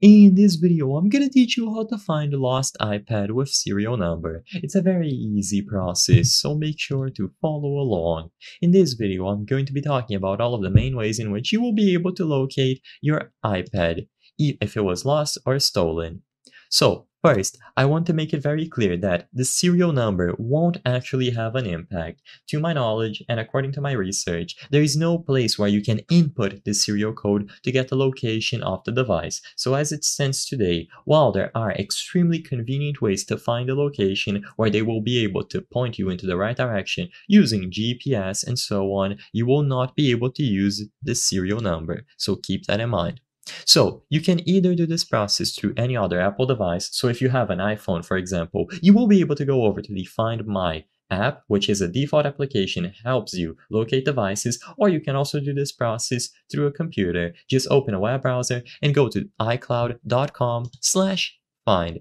In this video, I'm gonna teach you how to find a lost iPad with serial number. It's a very easy process, so make sure to follow along. In this video, I'm going to be talking about all of the main ways in which you will be able to locate your iPad, if it was lost or stolen. So, First, I want to make it very clear that the serial number won't actually have an impact. To my knowledge, and according to my research, there is no place where you can input the serial code to get the location of the device. So as it stands today, while there are extremely convenient ways to find the location where they will be able to point you into the right direction using GPS and so on, you will not be able to use the serial number. So keep that in mind. So you can either do this process through any other Apple device. So if you have an iPhone, for example, you will be able to go over to the Find My app, which is a default application, helps you locate devices, or you can also do this process through a computer. Just open a web browser and go to icloud.com slash find.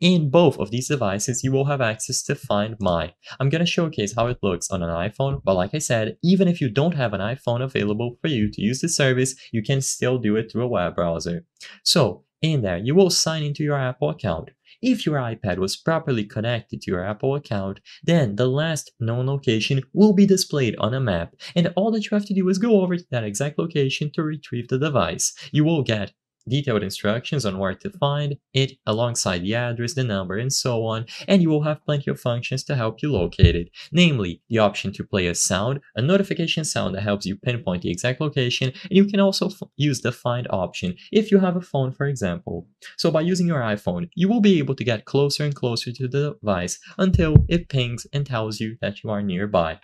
In both of these devices, you will have access to Find My. I'm going to showcase how it looks on an iPhone, but like I said, even if you don't have an iPhone available for you to use the service, you can still do it through a web browser. So, in there, you will sign into your Apple account. If your iPad was properly connected to your Apple account, then the last known location will be displayed on a map, and all that you have to do is go over to that exact location to retrieve the device. You will get detailed instructions on where to find it alongside the address, the number, and so on, and you will have plenty of functions to help you locate it, namely the option to play a sound, a notification sound that helps you pinpoint the exact location, and you can also use the find option if you have a phone, for example. So by using your iPhone, you will be able to get closer and closer to the device until it pings and tells you that you are nearby.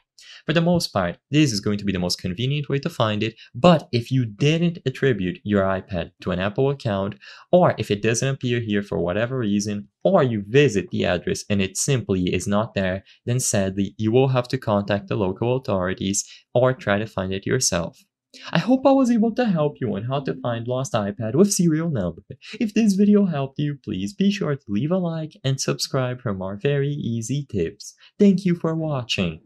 For the most part, this is going to be the most convenient way to find it, but if you didn't attribute your iPad to an Apple account, or if it doesn't appear here for whatever reason, or you visit the address and it simply is not there, then sadly, you will have to contact the local authorities or try to find it yourself. I hope I was able to help you on how to find lost iPad with serial number. If this video helped you, please be sure to leave a like and subscribe for more very easy tips. Thank you for watching.